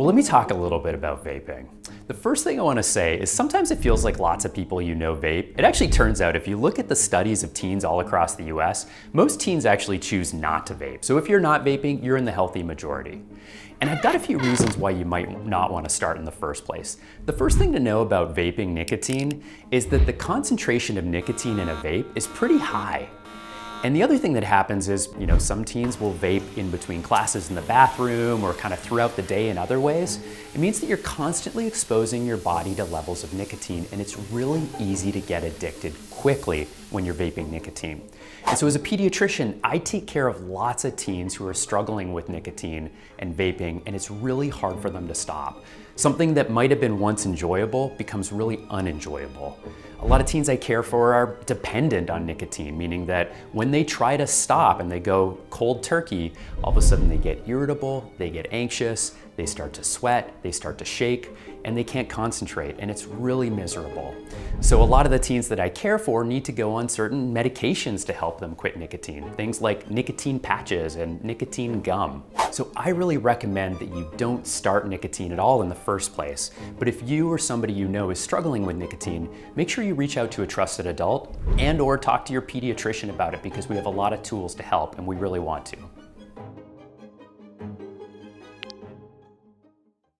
Well, let me talk a little bit about vaping. The first thing I want to say is sometimes it feels like lots of people you know vape. It actually turns out if you look at the studies of teens all across the US, most teens actually choose not to vape. So if you're not vaping, you're in the healthy majority. And I've got a few reasons why you might not want to start in the first place. The first thing to know about vaping nicotine is that the concentration of nicotine in a vape is pretty high. And the other thing that happens is, you know, some teens will vape in between classes in the bathroom or kind of throughout the day in other ways. It means that you're constantly exposing your body to levels of nicotine and it's really easy to get addicted quickly when you're vaping nicotine. And so as a pediatrician, I take care of lots of teens who are struggling with nicotine and vaping and it's really hard for them to stop. Something that might have been once enjoyable becomes really unenjoyable. A lot of teens I care for are dependent on nicotine, meaning that when they try to stop and they go cold turkey, all of a sudden they get irritable, they get anxious, they start to sweat, they start to shake, and they can't concentrate, and it's really miserable. So a lot of the teens that I care for need to go on certain medications to help them quit nicotine, things like nicotine patches and nicotine gum. So I really recommend that you don't start nicotine at all in the first place. But if you or somebody you know is struggling with nicotine, make sure you reach out to a trusted adult and or talk to your pediatrician about it because we have a lot of tools to help and we really want to.